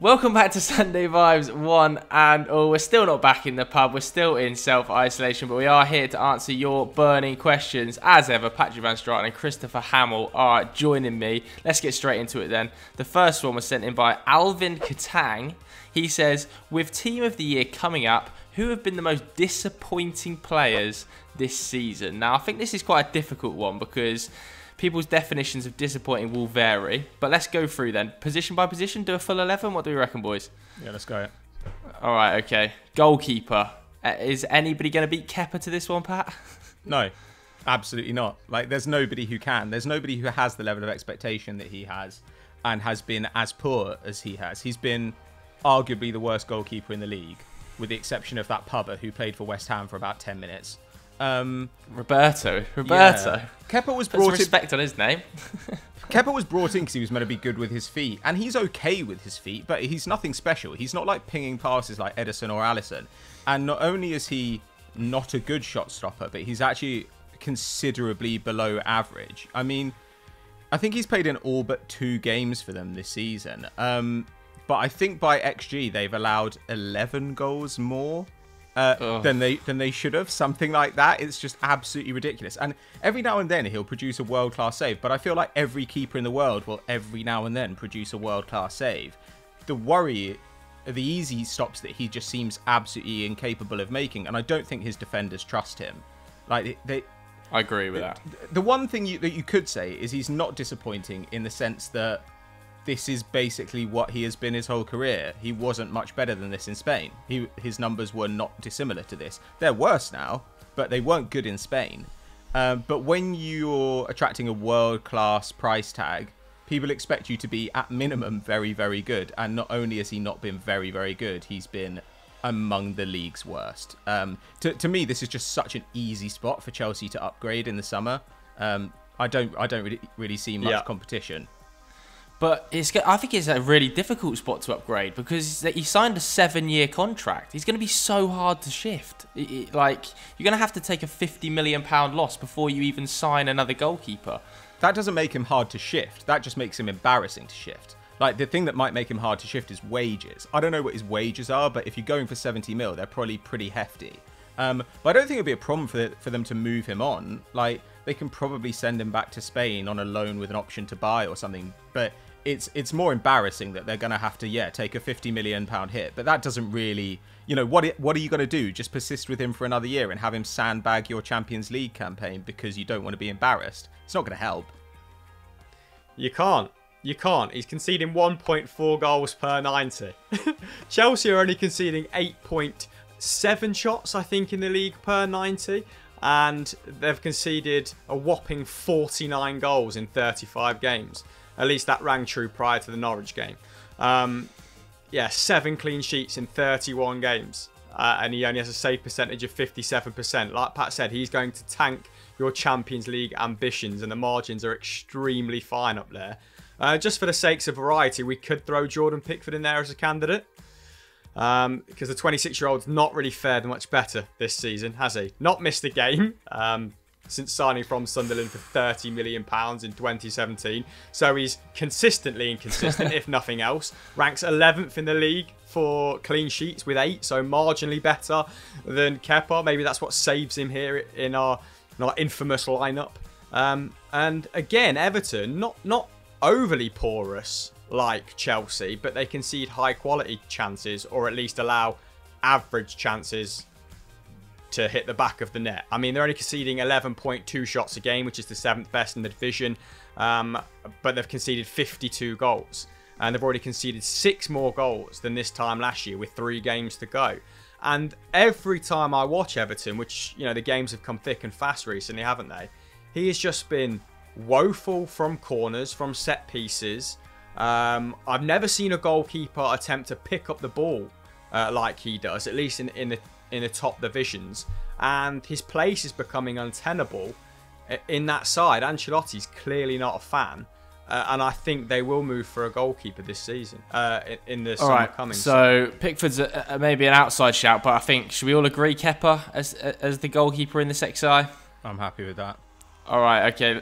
Welcome back to Sunday Vibes 1 and oh, we're still not back in the pub, we're still in self-isolation, but we are here to answer your burning questions. As ever, Patrick Van Straten and Christopher Hamill are joining me. Let's get straight into it then. The first one was sent in by Alvin Katang. He says, with Team of the Year coming up, who have been the most disappointing players this season? Now, I think this is quite a difficult one because People's definitions of disappointing will vary, but let's go through then. Position by position, do a full 11. What do we reckon, boys? Yeah, let's go. All right, okay. Goalkeeper. Uh, is anybody going to beat Kepa to this one, Pat? No, absolutely not. Like, there's nobody who can. There's nobody who has the level of expectation that he has and has been as poor as he has. He's been arguably the worst goalkeeper in the league, with the exception of that pubber who played for West Ham for about 10 minutes. Um, Roberto. Roberto. Yeah. Kepa was Puts brought respect on his name. Kepa was brought in because he was meant to be good with his feet, and he's okay with his feet, but he's nothing special. He's not like pinging passes like Ederson or Alisson. And not only is he not a good shot stopper, but he's actually considerably below average. I mean, I think he's played in all but two games for them this season. Um, but I think by XG they've allowed 11 goals more uh, than they than they should have. Something like that. It's just absolutely ridiculous. And every now and then he'll produce a world class save. But I feel like every keeper in the world will every now and then produce a world class save. The worry, the easy stops that he just seems absolutely incapable of making. And I don't think his defenders trust him. Like they. I agree with that. The one thing you, that you could say is he's not disappointing in the sense that this is basically what he has been his whole career. He wasn't much better than this in Spain. He, his numbers were not dissimilar to this. They're worse now, but they weren't good in Spain. Um, but when you're attracting a world class price tag, people expect you to be at minimum very, very good. And not only has he not been very, very good, he's been among the league's worst. Um, to, to me, this is just such an easy spot for Chelsea to upgrade in the summer. Um, I don't, I don't really, really see much yeah. competition. But it's, I think it's a really difficult spot to upgrade because he signed a seven-year contract. He's going to be so hard to shift. It, it, like you're going to have to take a 50 million pound loss before you even sign another goalkeeper. That doesn't make him hard to shift. That just makes him embarrassing to shift. Like the thing that might make him hard to shift is wages. I don't know what his wages are, but if you're going for 70 mil, they're probably pretty hefty. Um, but I don't think it'd be a problem for for them to move him on. Like they can probably send him back to Spain on a loan with an option to buy or something. But it's it's more embarrassing that they're going to have to yeah take a 50 million pound hit but that doesn't really you know what it, what are you going to do? Just persist with him for another year and have him sandbag your champions league campaign because you don't want to be embarrassed? It's not going to help. You can't. You can't. He's conceding 1.4 goals per 90 chelsea are only conceding 8.7 shots i think in the league per 90 and they've conceded a whopping 49 goals in 35 games at least that rang true prior to the Norwich game. Um, yeah, seven clean sheets in 31 games. Uh, and he only has a save percentage of 57%. Like Pat said, he's going to tank your Champions League ambitions, and the margins are extremely fine up there. Uh, just for the sakes of variety, we could throw Jordan Pickford in there as a candidate. Um, because the 26 year old's not really fared much better this season, has he? Not missed a game. Um, since signing from Sunderland for 30 million pounds in 2017. So he's consistently inconsistent, if nothing else. Ranks 11th in the league for clean sheets with eight, so marginally better than Kepa. Maybe that's what saves him here in our, in our infamous lineup. Um, and again, Everton not not overly porous like Chelsea, but they concede high quality chances or at least allow average chances to hit the back of the net. I mean, they're only conceding 11.2 shots a game, which is the seventh best in the division, um, but they've conceded 52 goals. And they've already conceded six more goals than this time last year with three games to go. And every time I watch Everton, which, you know, the games have come thick and fast recently, haven't they? He has just been woeful from corners, from set pieces. Um, I've never seen a goalkeeper attempt to pick up the ball uh, like he does, at least in, in the in the top divisions, and his place is becoming untenable in that side. Ancelotti's clearly not a fan. Uh, and I think they will move for a goalkeeper this season uh, in, the all summer right, coming. So Pickford's a, a, maybe an outside shout, but I think should we all agree Kepa as as the goalkeeper in this XI? I'm happy with that. All right, okay.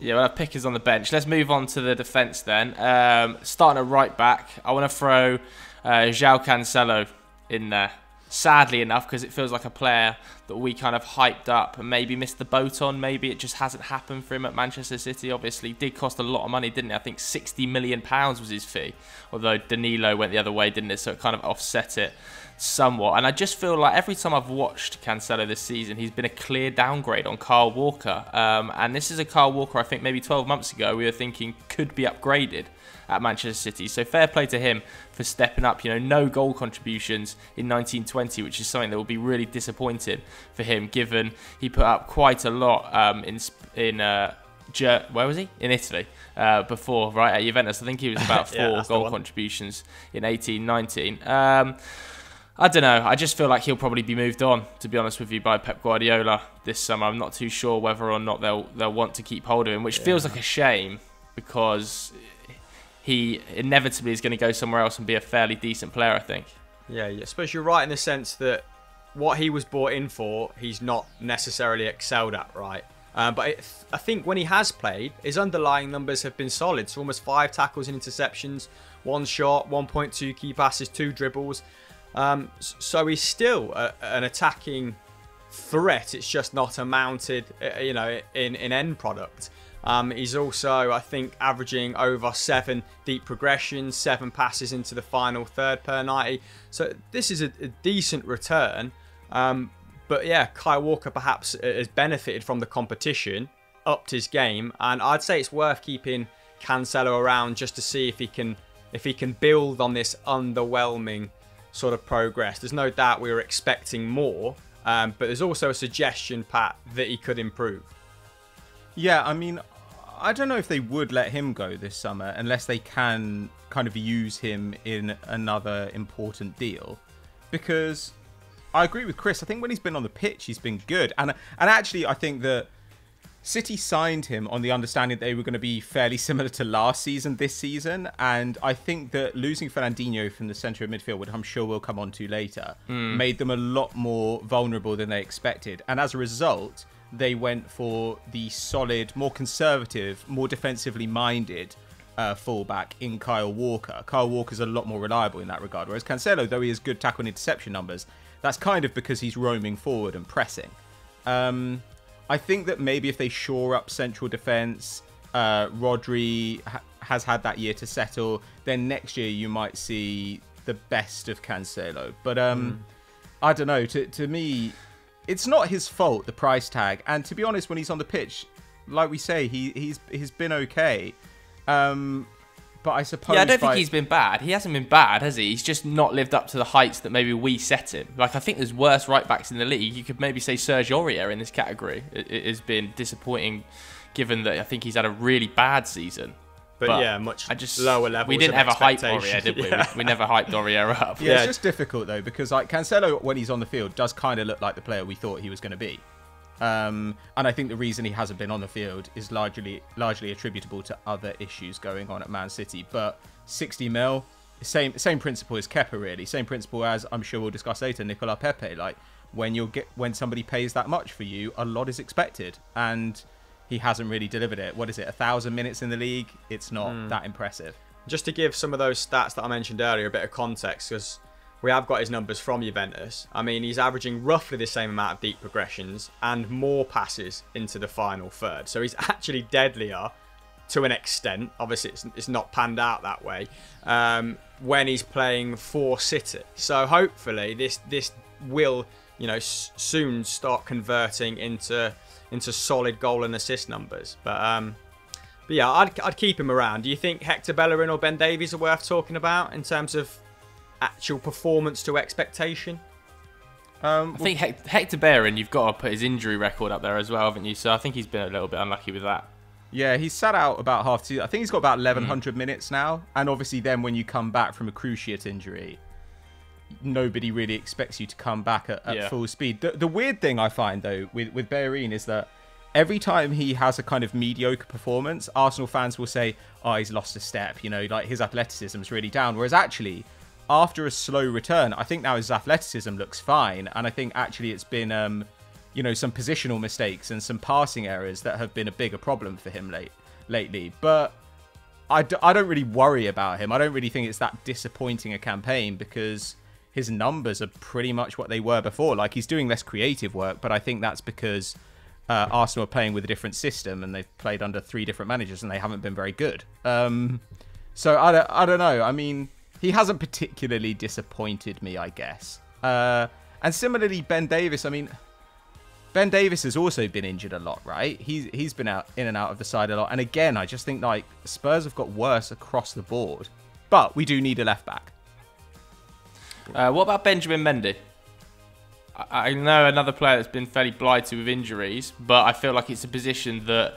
Yeah, well, Pickers on the bench. Let's move on to the defence then. Um, starting at right back, I want to throw uh, João Cancelo in there. Sadly enough, because it feels like a player that we kind of hyped up and maybe missed the boat on. Maybe it just hasn't happened for him at Manchester City. Obviously, did cost a lot of money, didn't it? I think 60 million pounds was his fee. Although Danilo went the other way, didn't it? So it kind of offset it somewhat. And I just feel like every time I've watched Cancelo this season, he's been a clear downgrade on Kyle Walker. Um, and this is a Kyle Walker I think maybe 12 months ago we were thinking could be upgraded at Manchester City. So fair play to him for stepping up. You know, no goal contributions in 1920, which is something that will be really disappointing for him, given he put up quite a lot um, in in. Uh, where was he? In Italy uh, before, right at Juventus. I think he was about four yeah, goal contributions in 18 19. Um, I don't know. I just feel like he'll probably be moved on, to be honest with you, by Pep Guardiola this summer. I'm not too sure whether or not they'll they'll want to keep hold of him, which yeah. feels like a shame because he inevitably is going to go somewhere else and be a fairly decent player, I think. Yeah, I suppose you're right in the sense that what he was brought in for, he's not necessarily excelled at, right? Um, but it, I think when he has played, his underlying numbers have been solid. So almost five tackles and interceptions, one shot, 1.2 key passes, two dribbles. Um, so he's still a, an attacking threat. It's just not a mounted, uh, you know, in, in end product. Um, he's also, I think, averaging over seven deep progressions, seven passes into the final third per 90. So this is a, a decent return. Um, but yeah, Kyle Walker perhaps has benefited from the competition, upped his game, and I'd say it's worth keeping Cancelo around just to see if he can if he can build on this underwhelming sort of progress. There's no doubt we were expecting more, um, but there's also a suggestion, Pat, that he could improve. Yeah, I mean, I don't know if they would let him go this summer unless they can kind of use him in another important deal. Because I agree with Chris. I think when he's been on the pitch, he's been good. And and actually, I think that City signed him on the understanding they were going to be fairly similar to last season this season. And I think that losing Fernandinho from the centre of midfield, which I'm sure we'll come on to later, mm. made them a lot more vulnerable than they expected. And as a result, they went for the solid, more conservative, more defensively minded uh, fullback in Kyle Walker. Kyle Walker's a lot more reliable in that regard. Whereas Cancelo, though he has good tackle and interception numbers, that's kind of because he's roaming forward and pressing. Um, I think that maybe if they shore up central defence, uh, Rodri ha- has had that year to settle, then next year you might see the best of Cancelo. But um, mm. I don't know. To, to me, it's not his fault the price tag. And to be honest, when he's on the pitch, like we say, he he's he's been okay. Um, but I suppose. Yeah, I don't by... think he's been bad. He hasn't been bad, has he? He's just not lived up to the heights that maybe we set him. Like I think there's worse right backs in the league. You could maybe say Serge Aurier in this category. It, it has been disappointing, given that I think he's had a really bad season. But, but, yeah, much I just, lower level. We didn't ever hype Aurier, did we? Yeah. we? never hyped Aurier up. Yeah, yeah, it's just difficult though because like Cancelo, when he's on the field, does kind of look like the player we thought he was going to be. Um, and I think the reason he hasn't been on the field is largely largely attributable to other issues going on at Man City. But 60 mil, same same principle as Kepa really. Same principle as I'm sure we'll discuss later. Nicola Pepe. Like when you get when somebody pays that much for you, a lot is expected and he hasn't really delivered it. What is it? A thousand minutes in the league? It's not mm. that impressive. Just to give some of those stats that I mentioned earlier a bit of context, because we have got his numbers from Juventus. I mean, he's averaging roughly the same amount of deep progressions and more passes into the final third. So he's actually deadlier to an extent. Obviously, it's, it's not panned out that way um, when he's playing for City. So hopefully, this this will you know s- soon start converting into into solid goal and assist numbers. But um, but yeah, I'd, I'd keep him around. Do you think Hector Bellerin or Ben Davies are worth talking about in terms of actual performance to expectation? Um, I think Hector Bellerin, you've got to put his injury record up there as well, haven't you? So I think he's been a little bit unlucky with that. Yeah, he's sat out about half two. I think he's got about 1100 mm. minutes now. And obviously, then when you come back from a cruciate injury, nobody really expects you to come back at, at yeah. full speed. The, the, weird thing I find though with with Bellerin is that every time he has a kind of mediocre performance, Arsenal fans will say, "Oh, he's lost a step." You know, like his athleticism is really down. Whereas actually, after a slow return, I think now his athleticism looks fine, and I think actually it's been um, you know, some positional mistakes and some passing errors that have been a bigger problem for him late lately. But I d- I don't really worry about him. I don't really think it's that disappointing a campaign because his numbers are pretty much what they were before. Like he's doing less creative work, but I think that's because uh, Arsenal are playing with a different system and they've played under three different managers and they haven't been very good. Um, so I don't, I don't know. I mean, he hasn't particularly disappointed me, I guess. Uh, and similarly, Ben Davis. I mean, Ben Davis has also been injured a lot, right? He's he's been out in and out of the side a lot. And again, I just think like Spurs have got worse across the board. But we do need a left back. Uh, what about Benjamin Mendy? I, I know another player that's been fairly blighted with injuries, but I feel like it's a position that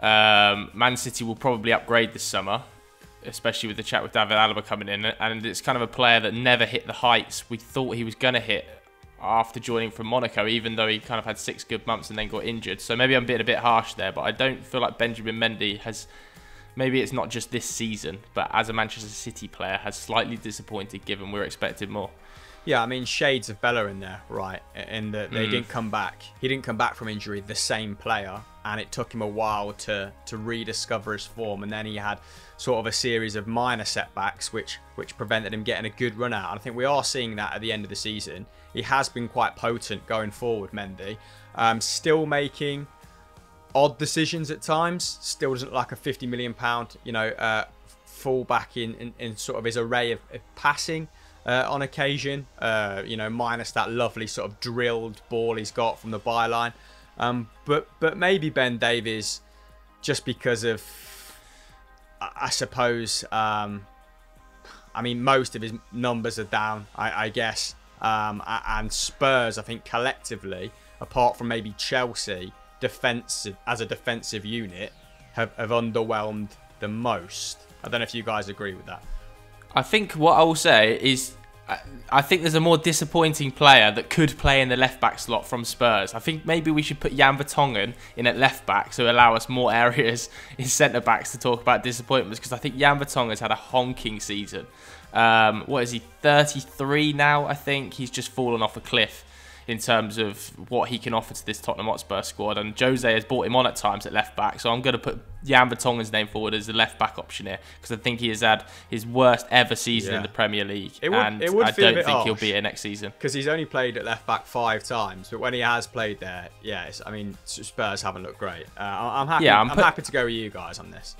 um, Man City will probably upgrade this summer, especially with the chat with David Alaba coming in. And it's kind of a player that never hit the heights we thought he was going to hit after joining from Monaco, even though he kind of had six good months and then got injured. So maybe I'm being a bit harsh there, but I don't feel like Benjamin Mendy has. Maybe it's not just this season, but as a Manchester City player, has slightly disappointed given we're expected more. Yeah, I mean shades of Bellerin there, right? In that they Mm. didn't come back. He didn't come back from injury the same player, and it took him a while to to rediscover his form. And then he had sort of a series of minor setbacks, which which prevented him getting a good run out. And I think we are seeing that at the end of the season. He has been quite potent going forward, Mendy. Um, still making odd decisions at times. Still doesn't like a 50 million pound, you know, uh, fullback in, in in sort of his array of, of passing uh, on occasion. Uh, you know, minus that lovely sort of drilled ball he's got from the byline. Um, but but maybe Ben Davies, just because of, I suppose. Um, I mean, most of his numbers are down, I, I guess. Um, and Spurs, I think collectively, apart from maybe Chelsea, defensive as a defensive unit, have, have underwhelmed the most. I don't know if you guys agree with that. I think what I will say is I- think there's a more disappointing player that could play in the left back slot from Spurs. I think maybe we should put Jan Vertonghen in at left back to allow us more areas in centre backs to talk about disappointments because I think Jan Vertonghen's had a honking season. Um, what is he, 33 now? I think he's just fallen off a cliff in terms of what he can offer to this Tottenham Hotspur squad. And Jose has brought him on at times at left back. So I'm going to put Jan Vertonghen's name forward as the left back option here because I think he has had his worst ever season in the Premier League. Would- and it would I don't think he'll be here next season. Because he's only played at left back five times, but when he has played there, yes, I mean Spurs haven't looked great. Uh, I'm happy. Yeah, I'm, I'm put- happy to go with you guys on this.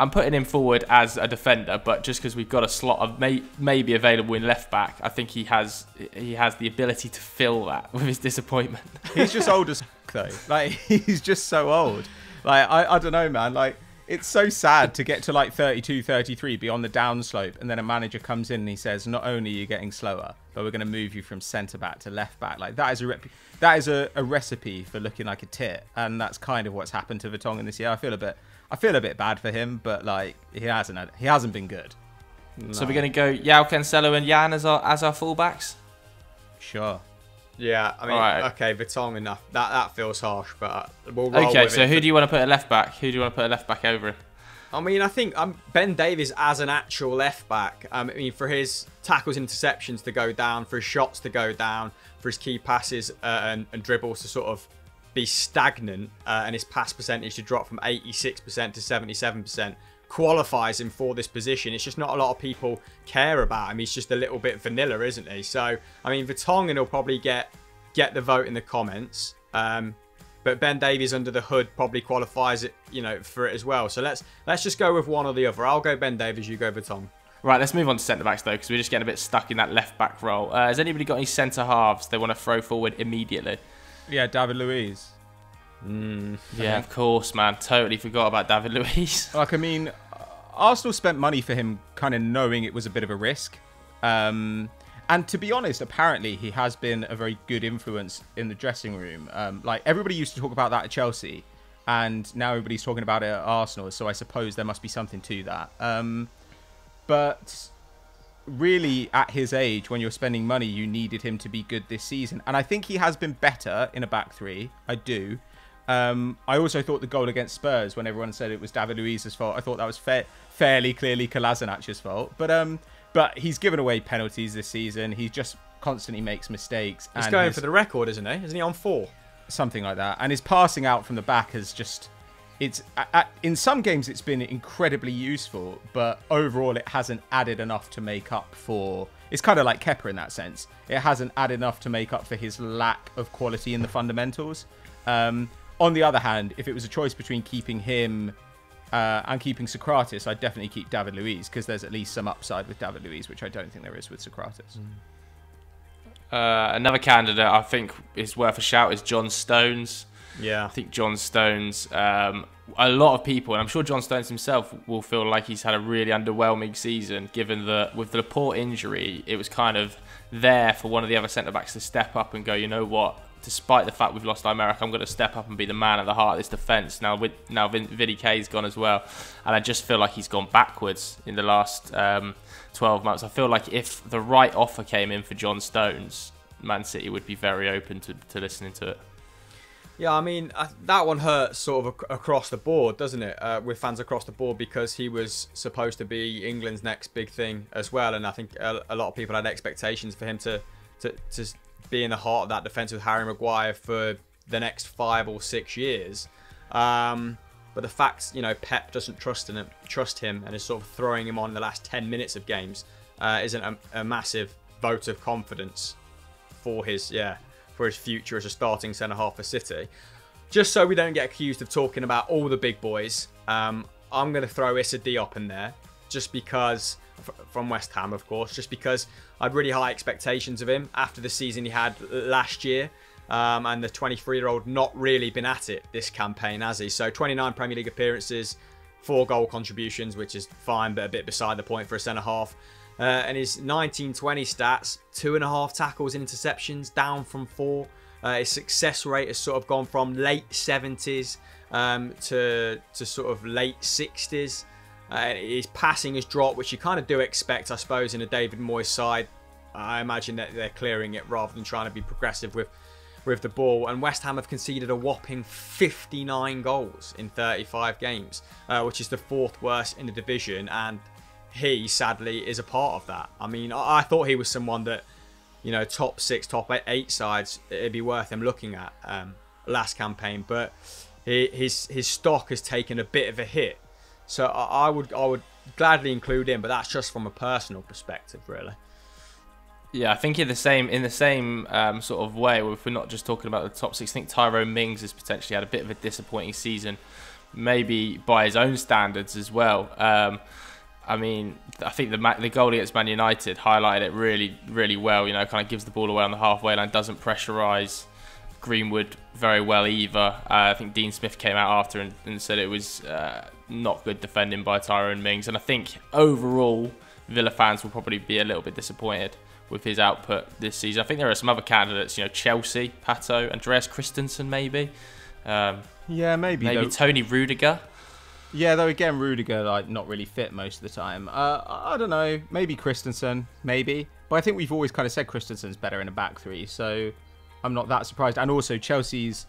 I'm putting him forward as a defender, but just because we've got a slot of may, maybe available in left back, I think he has he has the ability to fill that with his disappointment. He's just old as f- though. Like he's just so old. Like I, I don't know, man. Like it's so sad to get to like 32, 33, be on the downslope, and then a manager comes in and he says, "Not only are you getting slower, but we're going to move you from centre back to left back." Like that is a rep- that is a, a recipe for looking like a tit, and that's kind of what's happened to Vertonghen this year. I feel a bit, I feel a bit bad for him, but like he hasn't, had, he hasn't been good. So we're going to go João Cancelo and Jan as our as our fullbacks. Sure. Yeah, I mean, Alright. okay, Vertonghen, enough. That that feels harsh, but uh, we'll roll Okay, with so it. who do you want to put a left back? Who do you want to put a left back over? I mean, I think um, Ben Davies as an actual left back. Um, I mean, for his tackles, interceptions to go down, for his shots to go down, for his key passes uh, and, and dribbles to sort of be stagnant, uh, and his pass percentage to drop from 86% to 77%, qualifies him for this position. It's just not a lot of people care about him. He's just a little bit vanilla, isn't he? So, I mean, Vertonghen will probably get get the vote in the comments. Um, but Ben Davies under the hood probably qualifies it, you know, for it as well. So let's let's just go with one or the other. I'll go Ben Davies, you go Vertonghen. Right, let's move on to centre backs though, because we're just getting a bit stuck in that left back role. Uh, has anybody got any centre halves they want to throw forward immediately? Yeah, David Luiz. Yeah, of course, man. Totally forgot about David Luiz. Like, I mean, Arsenal spent money for him, kind of knowing it was a bit of a risk. Um, and to be honest, apparently he has been a very good influence in the dressing room. Um, like everybody used to talk about that at Chelsea, and now everybody's talking about it at Arsenal. So I suppose there must be something to that. Um, but really, at his age, when you're spending money, you needed him to be good this season, and I think he has been better in a back three. I do. Um, I also thought the goal against Spurs, when everyone said it was David Luiz's fault, I thought that was fa- fairly clearly Kolasinac's fault. But um, but he's given away penalties this season. He just constantly makes mistakes. He's going his- for the record, isn't he? Isn't he on four? something like that. And his passing out from the back has just it's in some games it's been incredibly useful, but overall it hasn't added enough to make up for. It's kind of like Kepa in that sense. It hasn't added enough to make up for his lack of quality in the fundamentals. Um, on the other hand, if it was a choice between keeping him uh, and keeping Sokratis, I'd definitely keep David Luiz because there's at least some upside with David Luiz, which I don't think there is with Sokratis. Uh, another candidate I think is worth a shout is John Stones. Yeah. I think John Stones, um, a lot of people, and I'm sure John Stones himself will feel like he's had a really underwhelming season, given that with the Laporte injury, it was kind of there for one of the other centre backs to step up and go, you know what, despite the fact we've lost Aymeric, I'm going to step up and be the man at the heart of this defence. Now, with now Vin, K's gone as well, and I just feel like he's gone backwards in the last um, 12 months. I feel like if the right offer came in for John Stones, Man City would be very open to, to listening to it. Yeah, I mean that one hurts sort of across the board, doesn't it? Uh, with fans across the board because he was supposed to be England's next big thing as well, and I think a, lot of people had expectations for him to, to to be in the heart of that defence with Harry Maguire for the next five or six years. Um, but the fact, you know, Pep doesn't trust him, trust him, and is sort of throwing him on in the last ten minutes of games, uh, isn't a, a massive vote of confidence for his yeah for his future as a starting centre half for City. Just so we don't get accused of talking about all the big boys, um, I'm going to throw Issa Diop in there, just because from West Ham, of course, just because I had really high expectations of him after the season he had last year. Um, and the 23 year old not really been at it this campaign, has he? So 29 Premier League appearances, four goal contributions, which is fine, but a bit beside the point for a centre half. Uh, and his 1920 stats, two and a half tackles and interceptions, down from four. Uh, his success rate has sort of gone from late 70s um, to, to sort of late 60s. Uh, his passing has dropped, which you kind of do expect, I suppose, in a David Moyes side. I imagine that they're clearing it rather than trying to be progressive with with the ball. And West Ham have conceded a whopping 59 goals in 35 games, uh, which is the fourth worst in the division. And he sadly is a part of that. I mean, I, I thought he was someone that, you know, top six, top eight, eight sides, it'd be worth him looking at um, last campaign. But he, his his stock has taken a bit of a hit, so I, I would I would gladly include him. But that's just from a personal perspective, really. Yeah, I think in the same in the same um, sort of way, if we're not just talking about the top six, I think Tyrone Mings has potentially had a bit of a disappointing season, maybe by his own standards as well. Um, I mean, I think the the goal against Man United highlighted it really, really well. You know, kind of gives the ball away on the halfway line, doesn't pressurise Greenwood very well either. Uh, I think Dean Smith came out after and, and said it was uh, not good defending by Tyrone Mings. And I think overall, Villa fans will probably be a little bit disappointed with his output this season. I think there are some other candidates, you know, Chelsea, Pato, Andreas Christensen, maybe. Um, yeah, maybe. Maybe though. Tony Rudiger. Yeah, though again, Rudiger like not really fit most of the time. Uh, I don't know. Maybe Christensen, maybe. But I think we've always kind of said Christensen's better in a back three, so I'm not that surprised. And also Chelsea's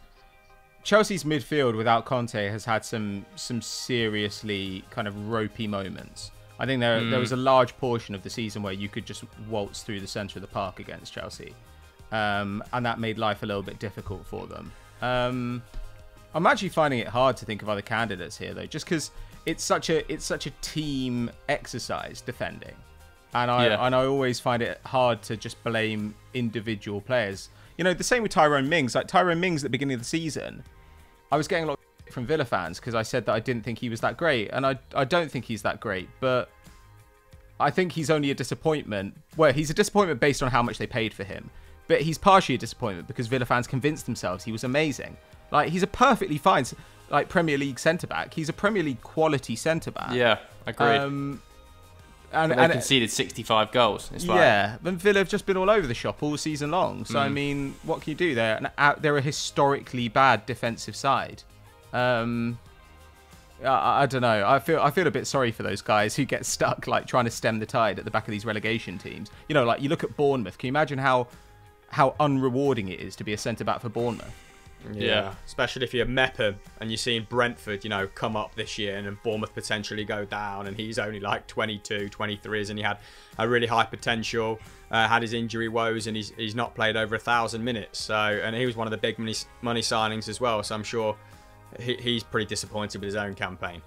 Chelsea's midfield without Kante has had some some seriously kind of ropey moments. I think there mm. there was a large portion of the season where you could just waltz through the centre of the park against Chelsea, um, and that made life a little bit difficult for them. Um, I'm actually finding it hard to think of other candidates here though, just because it's such a it's such a team exercise defending, and I yeah. and I always find it hard to just blame individual players. You know, the same with Tyrone Mings. Like Tyrone Mings at the beginning of the season, I was getting a lot from Villa fans because I said that I didn't think he was that great, and I I don't think he's that great, but I think he's only a disappointment. Well, he's a disappointment based on how much they paid for him, but he's partially a disappointment because Villa fans convinced themselves he was amazing. Like he's a perfectly fine like Premier League centre back. He's a Premier League quality centre back. Yeah, agreed. Um, and, and they conceded 65 goals. It's yeah, but Villa have just been all over the shop all season long. So mm. I mean, what can you do? They're they're a historically bad defensive side. Um, I, I, don't know. I feel I feel a bit sorry for those guys who get stuck like trying to stem the tide at the back of these relegation teams. You know, like you look at Bournemouth. Can you imagine how how unrewarding it is to be a centre back for Bournemouth? Yeah. Especially if you're Mepham and you're seeing Brentford, you know, come up this year and then Bournemouth potentially go down and he's only like 22, 23 and he had a really high potential, uh, had his injury woes and he's, he's not played over a thousand minutes. So, and he was one of the big money, money signings as well. So I'm sure he, he's pretty disappointed with his own campaign.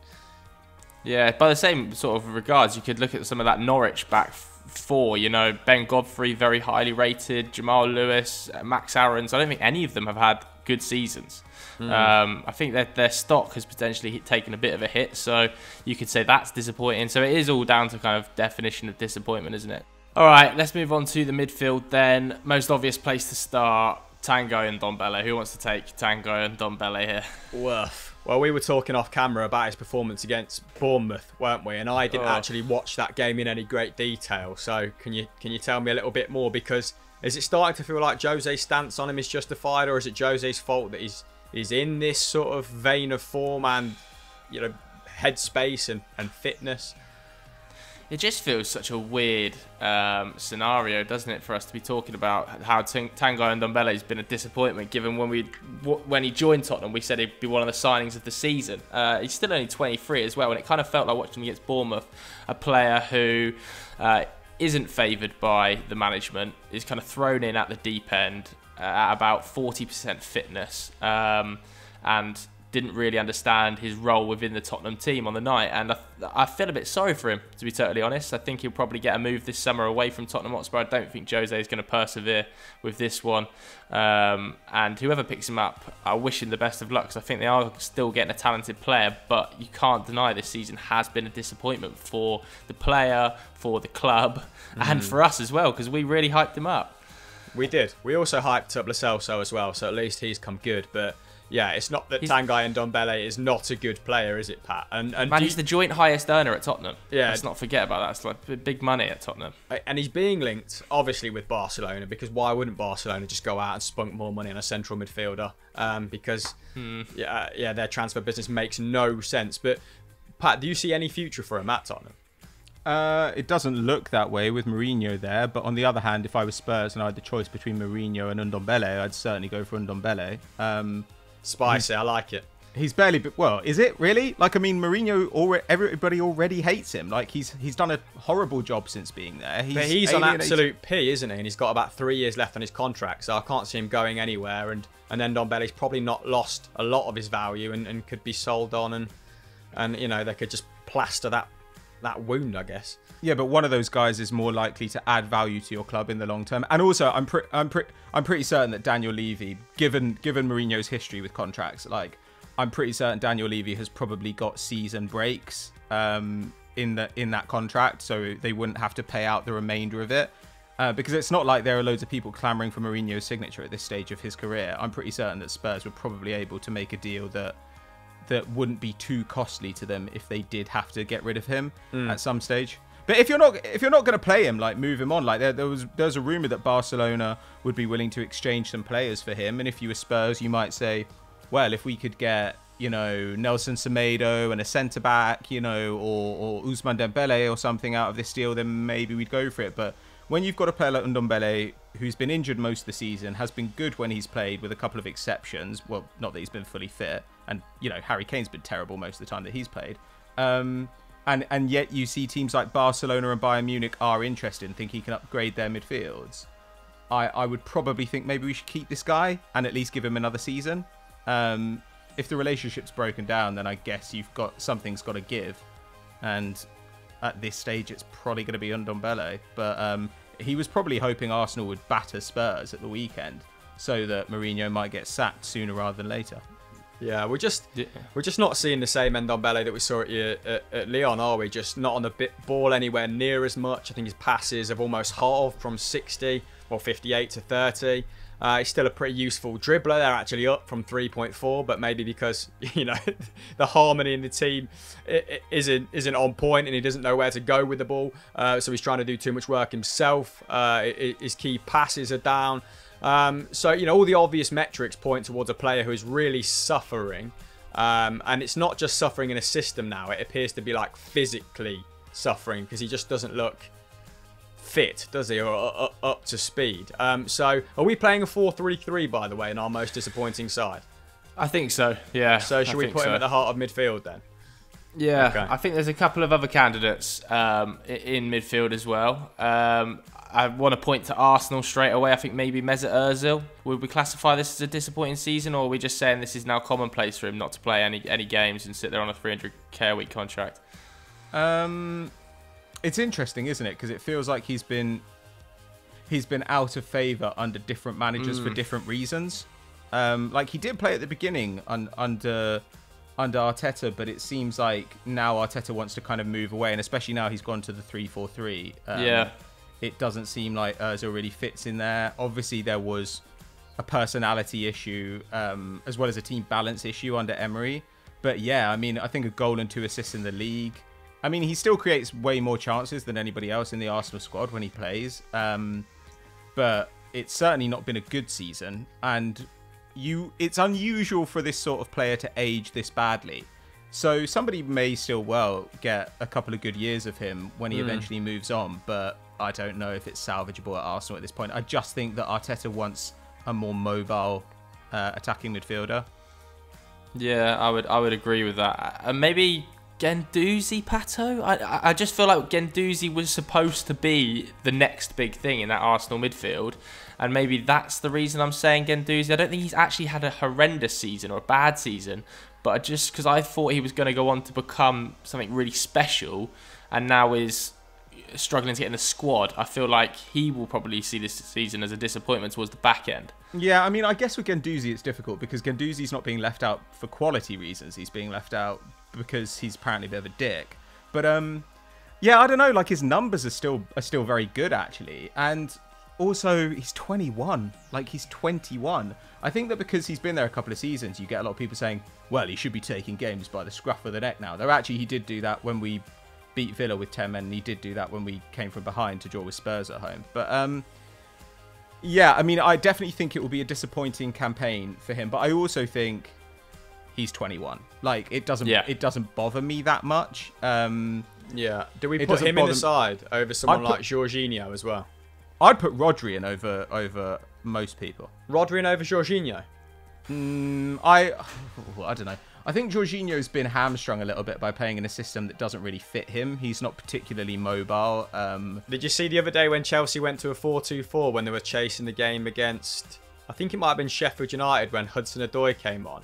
Yeah, by the same sort of regards, you could look at some of that Norwich back four. You know, Ben Godfrey, very highly rated, Jamal Lewis, uh, Max Aarons. I don't think any of them have had good seasons. Mm. Um, I think that their stock has potentially taken a bit of a hit, so you could say that's disappointing. So it is all down to kind of definition of disappointment, isn't it? All right, let's move on to the midfield then. Most obvious place to start Tanguy and Ndombele. Who wants to take Tanguy and Ndombele here? Woof. Well, we were talking off camera about his performance against Bournemouth, weren't we? And I didn't oh. actually watch that game in any great detail. So can you can you tell me a little bit more? Because is it starting to feel like Jose's stance on him is justified, or is it Jose's fault that he's he's in this sort of vein of form and you know headspace and, and fitness? It just feels such a weird um, scenario, doesn't it, for us to be talking about how Tanguy Ndombele has been a disappointment. Given when we when he joined Tottenham, we said he'd be one of the signings of the season. Uh, he's still only 23 as well, and it kind of felt like watching him against Bournemouth, a player who. Uh, isn't favoured by the management, is kind of thrown in at the deep end uh, at about 40% fitness. Um, and didn't really understand his role within the Tottenham team on the night, and I, I, feel a bit sorry for him to be totally honest. I think he'll probably get a move this summer away from Tottenham Hotspur. I don't think Jose is going to persevere with this one, um, and whoever picks him up, I wish him the best of luck because I think they are still getting a talented player. But you can't deny this season has been a disappointment for the player, for the club, mm. and for us as well because we really hyped him up. We did. We also hyped up Celso as well, so at least he's come good, but yeah, it's not that he's, Tanguy and Ndombele is not a good player, is it, Pat? And, and man, he's the joint highest earner at Tottenham. Yeah, let's not forget about that. It's like big money at Tottenham. And he's being linked, obviously, with Barcelona because why wouldn't Barcelona just go out and spunk more money on a central midfielder? Um, because hmm. yeah, yeah, their transfer business makes no sense. But Pat, do you see any future for him at Tottenham? Uh, it doesn't look that way with Mourinho there, but on the other hand, if I was Spurs and I had the choice between Mourinho and Ndombele, I'd certainly go for Ndombele. Um, Spicy, I like it. He's barely, well, is it really? Like, I mean, Mourinho already, everybody already hates him. Like, he's he's done a horrible job since being there. He's, but he's on absolute P, isn't he? And he's got about three years left on his contract, so I can't see him going anywhere. And and then Ndombele's probably not lost a lot of his value and, and could be sold on, and and you know they could just plaster that that wound, I guess. Yeah, but one of those guys is more likely to add value to your club in the long term. And also, I'm pretty, I'm pretty, I'm pretty certain that Daniel Levy, given given Mourinho's history with contracts, like I'm pretty certain Daniel Levy has probably got season breaks um, in the in that contract, so they wouldn't have to pay out the remainder of it. Uh, because it's not like there are loads of people clamoring for Mourinho's signature at this stage of his career. I'm pretty certain that Spurs were probably able to make a deal that that wouldn't be too costly to them if they did have to get rid of him mm. at some stage. But if you're not if you're not going to play him, like move him on. Like there, there was there was a rumor that Barcelona would be willing to exchange some players for him. And if you were Spurs, you might say, well, if we could get you know Nelson Semedo and a centre back, you know, or or Ousmane Dembele or something out of this deal, then maybe we'd go for it. But when you've got a player like Ndombele who's been injured most of the season, has been good when he's played, with a couple of exceptions. Well, not that he's been fully fit, and you know Harry Kane's been terrible most of the time that he's played. Um, and and yet you see teams like Barcelona and Bayern Munich are interested and think he can upgrade their midfields. I, I would probably think maybe we should keep this guy and at least give him another season. Um, if the relationship's broken down, then I guess you've got something's got to give, and at this stage, it's probably going to be Ndombele. But um, he was probably hoping Arsenal would batter Spurs at the weekend, so that Mourinho might get sacked sooner rather than later. Yeah, we're just yeah. we're just not seeing the same Ndombele that we saw at, at, at Lyon, are we? Just not on the bit ball anywhere near as much. I think his passes have almost halved from 60 or 58 to 30. Uh, he's still a pretty useful dribbler. They're actually up from 3.4, but maybe because you know the harmony in the team isn't isn't on point, and he doesn't know where to go with the ball. Uh, so he's trying to do too much work himself. Uh, his key passes are down. Um, so, you know, all the obvious metrics point towards a player who is really suffering. Um, and it's not just suffering in a system now. It appears to be like physically suffering because he just doesn't look fit, does he, or uh, up to speed. Um, so, are we playing a 4-3-3, by the way, in our most disappointing side? I think so. Yeah. So, should I we put him at the heart of midfield then? Yeah, Okay. I think there's a couple of other candidates um, in midfield as well. Um, I want to point to Arsenal straight away. I think maybe Mesut Ozil. Would we classify this as a disappointing season, or are we just saying this is now commonplace for him not to play any any games and sit there on a 300k a week contract? Um, it's interesting, isn't it? Because it feels like he's been he's been out of favor under different managers for different reasons. Um, like he did play at the beginning un- under under Arteta, but it seems like now Arteta wants to kind of move away, and especially now he's gone to the three four three. Um, Yeah. It doesn't seem like Özil really fits in there. Obviously, there was a personality issue um, as well as a team balance issue under Emery. But yeah, I mean, I think a goal and two assists in the league. I mean, he still creates way more chances than anybody else in the Arsenal squad when he plays. Um, but it's certainly not been a good season, and you it's unusual for this sort of player to age this badly. So somebody may still well get a couple of good years of him when he eventually moves on, but I don't know if it's salvageable at Arsenal at this point. I just think that Arteta wants a more mobile uh, attacking midfielder. Yeah, I would I would agree with that. And maybe Guendouzi Pato. I I- just feel like Guendouzi was supposed to be the next big thing in that Arsenal midfield, and maybe that's the reason I'm saying Guendouzi. I don't think he's actually had a horrendous season or a bad season, but I just because I thought he was going to go on to become something really special, and now is struggling to get in the squad. I feel like he will probably see this season as a disappointment towards the back end. Yeah, I mean, I guess with Guendouzi it's difficult because Guendouzi's not being left out for quality reasons. He's being left out because he's apparently a bit of a dick. But um, yeah, I don't know. Like his numbers are still are still very good actually, and also he's 21. Like he's 21. I think that because he's been there a couple of seasons, you get a lot of people saying, "Well, he should be taking games by the scruff of the neck now." Though actually, he did do that when we beat Villa with 10 men, and he did do that when we came from behind to draw with Spurs at home. But um. Yeah, I mean, I definitely think it will be a disappointing campaign for him, but I also think he's 21. Like, it doesn't Yeah. it doesn't bother me that much. Um, Yeah. Do we It put doesn't him in the side over someone put- like Jorginho as well? I'd put Rodri in over over most people. Rodri in over Jorginho? Mm, I I don't know. I think Jorginho's been hamstrung a little bit by playing in a system that doesn't really fit him. He's not particularly mobile. Um, Did you see the other day when Chelsea went to a 4-2-4 when they were chasing the game against I think it might have been Sheffield United when Hudson Odoi came on.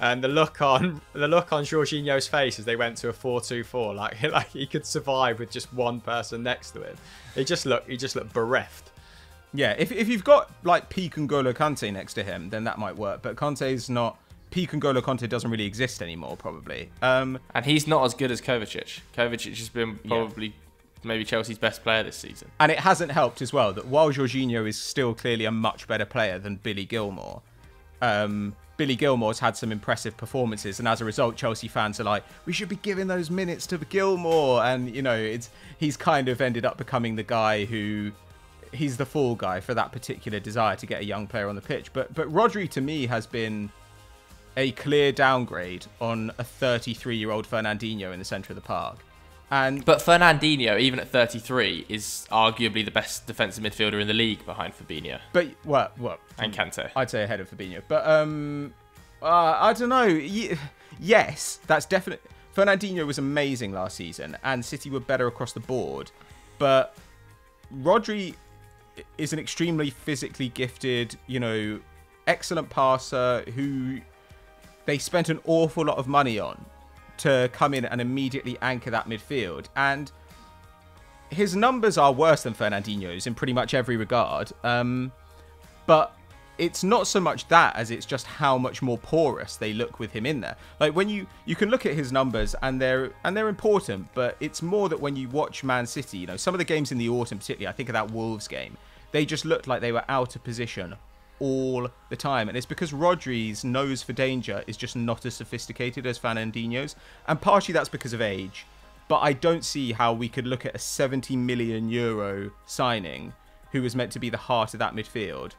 And the look on the look on Jorginho's face as they went to a 4-2-4 like like he could survive with just one person next to him. He just looked he just looked bereft. yeah, if, if you've got like Peak N'Golo Kante next to him, then that might work. But Kante's not. Peak N'Golo Kante doesn't really exist anymore, probably. Um, And he's not as good as Kovacic. Kovacic has been probably maybe Chelsea's best player this season. And it hasn't helped as well that while Jorginho is still clearly a much better player than Billy Gilmour, um, Billy Gilmour's had some impressive performances, and as a result, Chelsea fans are like, we should be giving those minutes to Gilmour, and you know, it's he's kind of ended up becoming the guy who he's the fall guy for that particular desire to get a young player on the pitch. But but Rodri to me has been a clear downgrade on a 33 year old Fernandinho in the centre of the park. And But Fernandinho, even at 33, is arguably the best defensive midfielder in the league behind Fabinho but what what and Kante. I'd say ahead of Fabinho. But um, uh, I don't know. Yes, that's definite. Fernandinho was amazing last season, and City were better across the board. But Rodri is an extremely physically gifted, you know, excellent passer who they spent an awful lot of money on to come in and immediately anchor that midfield. And his numbers are worse than Fernandinho's in pretty much every regard. Um, but it's not so much that as it's just how much more porous they look with him in there. Like when you you can look at his numbers and they're and they're important, but it's more that when you watch Man City, you know, some of the games in the autumn, particularly, I think of that Wolves game, they just looked like they were out of position all the time, and it's because Rodri's nose for danger is just not as sophisticated as Fernandinho's, and partially that's because of age. But I don't see how we could look at a 70 million euro signing who was meant to be the heart of that midfield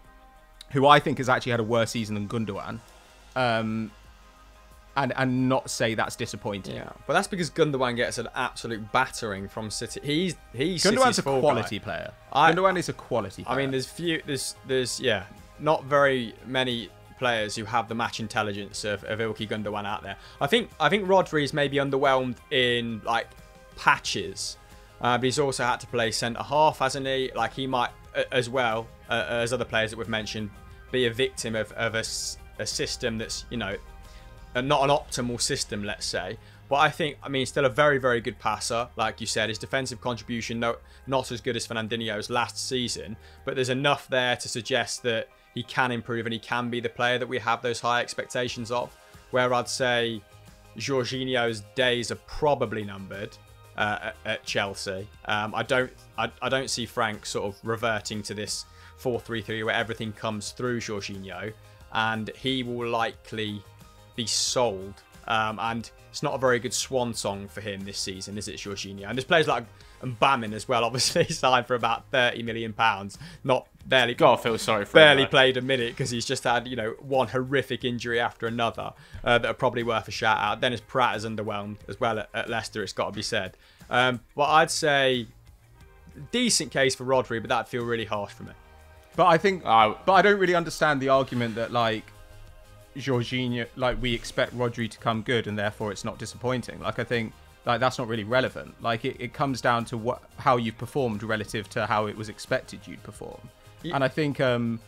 who I think has actually had a worse season than Gundogan, um, and and not say that's disappointing. Yeah, but that's because Gundogan gets an absolute battering from City. He's he's Gundogan's City's a quality guy. player. I- Gundogan is a quality. I mean, there's few, there's there's yeah, not very many players who have the match intelligence of, of Ilkay Gundogan out there. I think I think Rodri is maybe underwhelmed in like patches, uh, but he's also had to play centre half, hasn't he? Like he might as well uh, as other players that we've mentioned be a victim of, of a, a system that's you know not an optimal system, let's say. But I think, I mean, still a very, very good passer. Like you said, his defensive contribution no, not as good as Fernandinho's last season, but there's enough there to suggest that he can improve and he can be the player that we have those high expectations of. Where I'd say Jorginho's days are probably numbered uh, at, Chelsea. Um, I don't, I, I don't see Frank sort of reverting to this 4-3-3 where everything comes through Jorginho, and he will likely be sold. Um, and it's not a very good swan song for him this season, is it, Jorginho? And there's players like Mbamin as well, obviously signed for about 30 million pounds, not barely Gotta feel sorry for barely him. played a minute because he's just had you know one horrific injury after another uh, that are probably worth a shout out. Dennis Praet is underwhelmed as well at, at Leicester. It's got to be said. Um, but I'd say decent case for Rodri, but that'd feel really harsh for me. But I think, I- but I don't really understand the argument that like Jorginho, like we expect Rodri to come good, and therefore it's not disappointing. Like I think, like that's not really relevant. Like it, it comes down to what how you've performed relative to how it was expected you'd perform. And I think, um,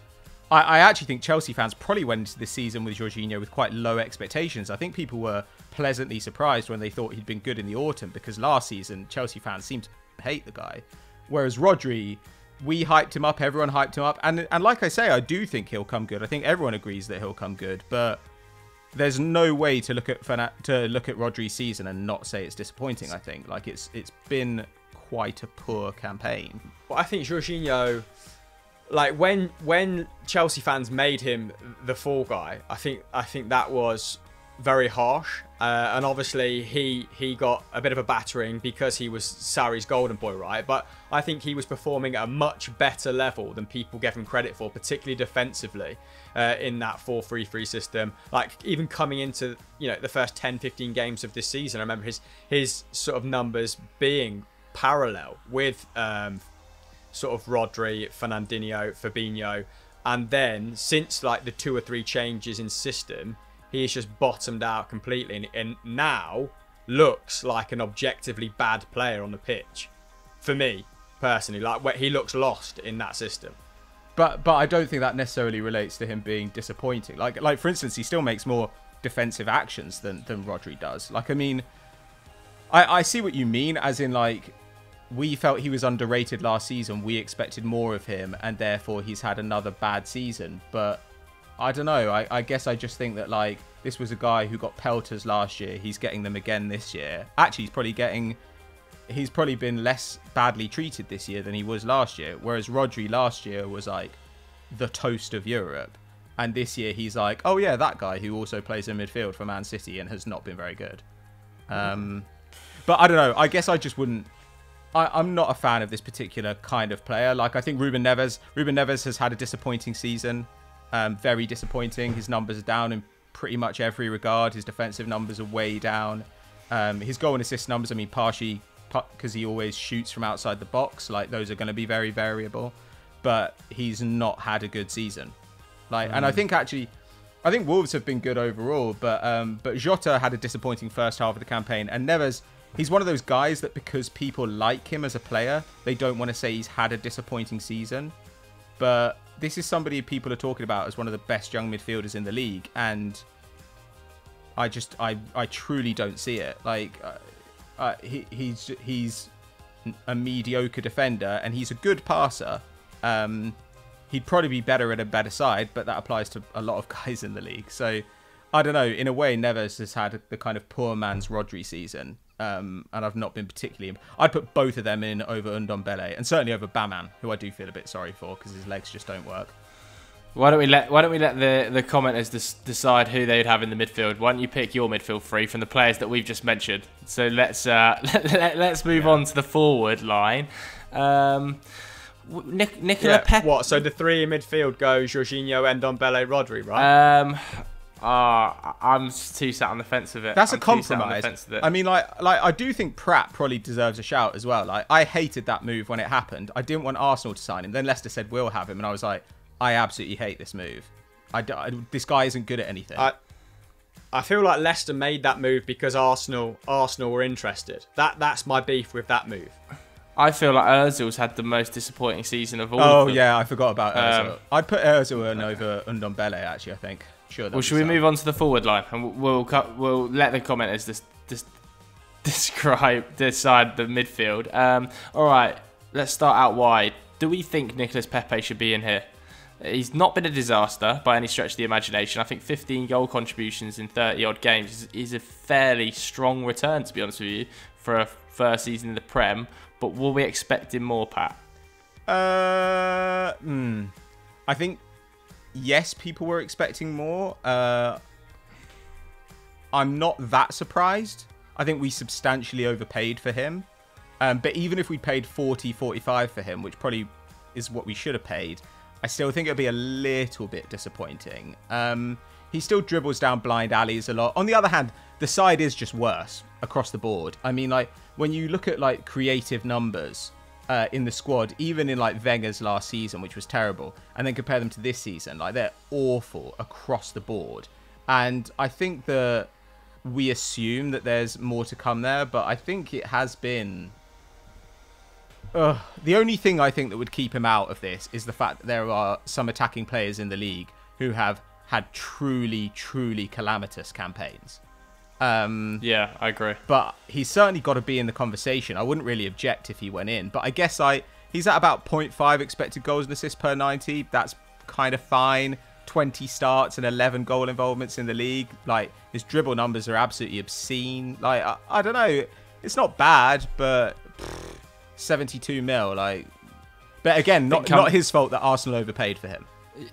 I, I actually think Chelsea fans probably went into this season with Jorginho with quite low expectations. I think people were pleasantly surprised when they thought he'd been good in the autumn because last season Chelsea fans seemed to hate the guy, whereas Rodri we hyped him up, everyone hyped him up, and and like I say, I do think he'll come good. I think everyone agrees that he'll come good, but there's no way to look at to look at Rodri's season and not say it's disappointing. I think like it's it's been quite a poor campaign. But I think Jorginho, like when when Chelsea fans made him the fall guy, I think I think that was very harsh. Uh, and obviously he he got a bit of a battering because he was Sarri's golden boy, right? But I think he was performing at a much better level than people gave him credit for, particularly defensively uh, in that 4-3-3 system. Like even coming into you know the first 10, 15 games of this season, I remember his his sort of numbers being parallel with um, sort of Rodri, Fernandinho, Fabinho, and then since like the two or three changes in system, he's just bottomed out completely, and, and now looks like an objectively bad player on the pitch. For me personally, like he looks lost in that system. But but I don't think that necessarily relates to him being disappointing. Like like for instance, he still makes more defensive actions than than Rodri does. Like I mean, I I see what you mean, as in like we felt he was underrated last season. We expected more of him, and therefore he's had another bad season. But I don't know. I, I guess I just think that like this was a guy who got pelters last year. He's getting them again this year. Actually, he's probably getting. He's probably been less badly treated this year than he was last year. Whereas Rodri last year was like the toast of Europe, and this year he's like, oh yeah, that guy who also plays in midfield for Man City and has not been very good. Um, but I don't know. I guess I just wouldn't. I, I'm not a fan of this particular kind of player. Like I think Ruben Neves, Ruben Neves has had a disappointing season, um, very disappointing. His numbers are down in pretty much every regard. His defensive numbers are way down. Um, his goal and assist numbers, I mean, partially because he always shoots from outside the box. Like those are going to be very variable, but he's not had a good season. Like, and I think actually, I think Wolves have been good overall, but um, but Jota had a disappointing first half of the campaign, and Neves, he's one of those guys that because people like him as a player, they don't want to say he's had a disappointing season. But this is somebody people are talking about as one of the best young midfielders in the league, and I just I I truly don't see it. Like, uh, uh, he he's he's a mediocre defender, and he's a good passer. Um, he'd probably be better at a better side, but that applies to a lot of guys in the league. So I don't know. In a way, Neves has had the kind of poor man's Rodri season, um, and I've not been particularly. I'd put both of them in over Ndombele, and certainly over Baman, who I do feel a bit sorry for because his legs just don't work. Why don't we let Why don't we let the the commenters decide who they'd have in the midfield? Why don't you pick your midfield three from the players that we've just mentioned? So let's uh, let, us move on to the forward line. Um, Nic- Nicola Yeah. Pepe. What? So the three in midfield go Jorginho, Ndombele, Rodri, right? Um, Ah, I'm too sat on the fence of it. That's I'm a too sat on the compromise. fence with it. I mean, like, like I do think Praet probably deserves a shout as well. Like, I hated that move when it happened. I didn't want Arsenal to sign him. Then Leicester said we'll have him, and I was like, I absolutely hate this move. I, d- I- this guy isn't good at anything. I I feel like Leicester made that move because Arsenal Arsenal were interested. That that's my beef with that move. I feel like Ozil's had the most disappointing season of all. oh of them. yeah, I forgot about Ozil. Um, I'd put Ozil in over Ndombele actually. I think. Sure. Well, should we move on to the forward line and we'll we'll, cut, we'll let the commenters just, just describe decide the midfield. Um, all right, let's start out wide. Do we think Nicolas Pepe should be in here? He's not been a disaster by any stretch of the imagination. I think 15 goal contributions in 30 odd games is, is a fairly strong return, to be honest with you, for a first season in the Prem. But will we expect him more, Pat? Uh, hmm. I think yes, people were expecting more. Uh, I'm not that surprised. I think we substantially overpaid for him. Um, but even if we paid 40, 45 for him, which probably is what we should have paid, I still think it'll be a little bit disappointing. Um, he still dribbles down blind alleys a lot. On the other hand, the side is just worse across the board. I mean, like when you look at like creative numbers uh, in the squad, even in like Wenger's last season, which was terrible, and then compare them to this season, like they're awful across the board. And I think that we assume that there's more to come there, but I think it has been. The only thing I think that would keep him out of this is the fact that there are some attacking players in the league who have had truly, truly calamitous campaigns. Um, Yeah, I agree. but he's certainly got to be in the conversation. I wouldn't really object if he went in, but I guess I he's at about 0.5 expected goals and assists per 90. That's kind of fine. 20 starts and 11 goal involvements in the league. Like his dribble numbers are absolutely obscene. Like I, I don't know, it's not bad, but pff, 72 mil. Like, but again, not not his fault that Arsenal overpaid for him.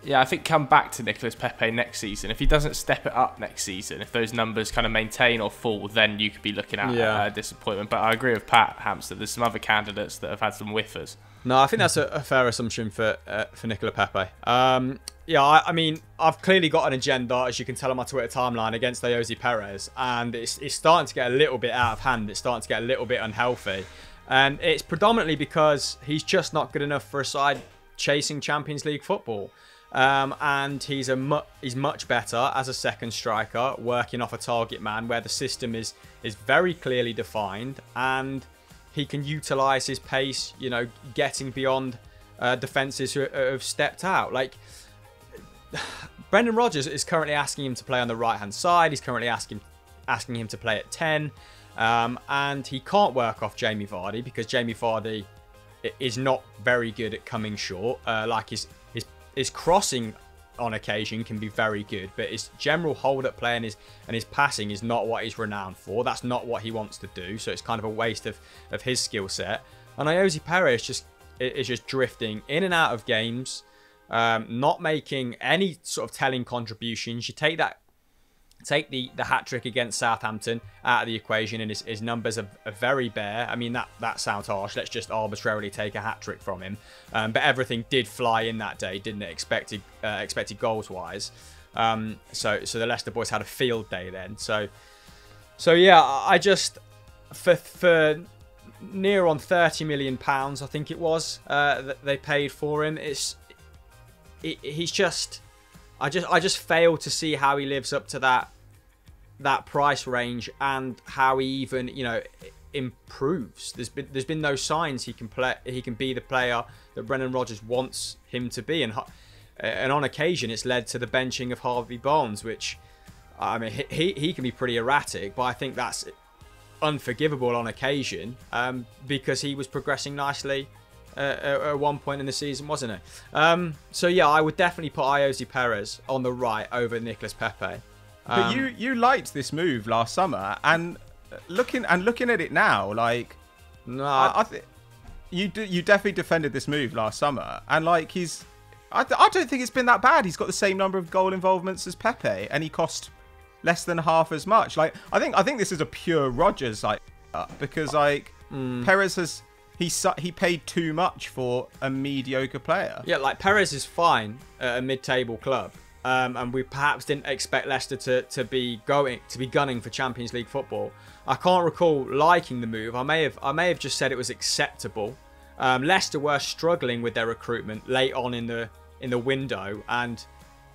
Yeah, I think come back to Nicolas Pepe next season. If he doesn't step it up next season, if those numbers kind of maintain or fall, then you could be looking at Yeah. uh, disappointment. But I agree with Pat Hamster. There's some other candidates that have had some whiffers. No, I think that's a, a fair assumption for uh, for Nicola Pepe. Um, yeah, I, I mean, I've clearly got an agenda, as you can tell on my Twitter timeline, against Ayoze Perez, and it's, it's starting to get a little bit out of hand. It's starting to get a little bit unhealthy, and it's predominantly because he's just not good enough for a side chasing Champions League football. Um, and he's a mu- he's much better as a second striker, working off a target man where the system is is very clearly defined and he can utilize his pace, you know, getting beyond uh, defenses who who have stepped out. Like Brendan Rodgers is currently asking him to play on the right hand side. He's currently asking asking him to play at ten, um, and he can't work off Jamie Vardy because Jamie Vardy is not very good at coming short. Uh, like his his crossing on occasion can be very good, but his general hold up play and his and his passing is not what he's renowned for. That's not what he wants to do. So it's kind of a waste of of his skill set. And Ayoze Perez just is just drifting in and out of games, um, not making any sort of telling contributions. You take that take the, the hat trick against Southampton out of the equation, and his, his numbers are, are very bare. I mean, that, that sounds harsh. Let's just arbitrarily take a hat trick from him. Um, but everything did fly in that day, didn't it? Expected uh, expected goals wise. Um, so so the Leicester boys had a field day then. So so yeah, I just for for near on thirty million pounds, I think it was uh, that they paid for him. It's it, he's just I just I just fail to see how he lives up to that that price range and how he even you know improves. There's been there's been no signs he can play he can be the player that Brendan Rodgers wants him to be, and and on occasion it's led to the benching of Harvey Barnes, which I mean he he can be pretty erratic, but I think that's unforgivable on occasion um, because he was progressing nicely uh, at, at one point in the season, wasn't it? Um, so yeah, I would definitely put Ayoze Perez on the right over Nicolas Pepe. But Um, you you liked this move last summer, and looking and looking at it now, like no, I, I think you d- you definitely defended this move last summer, and like he's, I, th- I don't think it's been that bad. He's got the same number of goal involvements as Pepe, and he cost less than half as much. Like I think I think this is a pure Rodgers like because like Perez has he he paid too much for a mediocre player. Yeah, like Perez is fine at a mid-table club, um, and we perhaps didn't expect Leicester to, to be going to be gunning for Champions League football. I can't recall liking the move. I may have I may have just said it was acceptable. Um, Leicester were struggling with their recruitment late on in the in the window, and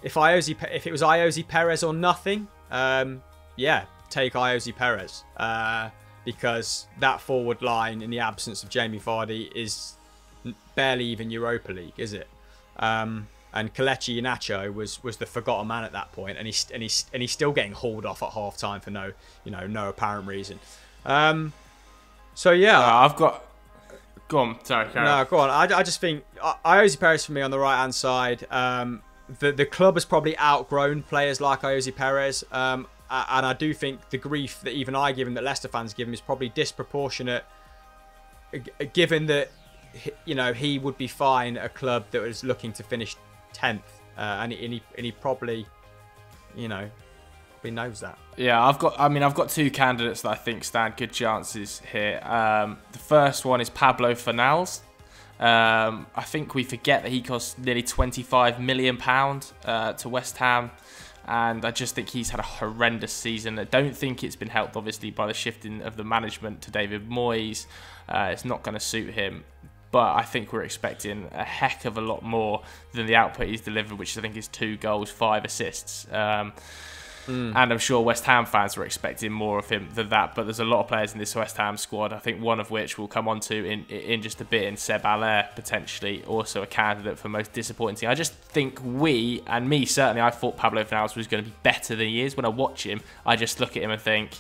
if Ayoze if it was Ayoze Perez or nothing, um, yeah, take Ayoze Perez uh, because that forward line in the absence of Jamie Vardy is barely even Europa League, is it? Um, and Kelechi Iheanacho was was the forgotten man at that point, and he's and he's and he's still getting hauled off at half time for no you know no apparent reason. Um, so yeah, uh, I've got. Go on, sorry. No, on. go on. I, I just think Ayoze Perez for me on the right hand side. Um, the the club has probably outgrown players like Ayoze Perez, um, and I do think the grief that even I give him, that Leicester fans give him, is probably disproportionate, given that you know he would be fine a club that was looking to finish tenth, uh, and, he, and, he, and he probably, you know, he knows that. Yeah, I've got. I mean, I've got two candidates that I think stand good chances here. Um, the first one is Pablo Fornals. Um, I think we forget that he cost nearly 25 million pound uh, to West Ham, and I just think he's had a horrendous season. I don't think it's been helped, obviously, by the shifting of the management to David Moyes. Uh, it's not going to suit him but I think we're expecting a heck of a lot more than the output he's delivered, which I think is two goals, five assists. Um, mm. And I'm sure West Ham fans were expecting more of him than that. But there's a lot of players in this West Ham squad. I think one of which we'll come on to in in just a bit. In Seb Haller, potentially also a candidate for most disappointing. I just think we and me certainly. I thought Pablo Fornals was going to be better than he is. When I watch him, I just look at him and think,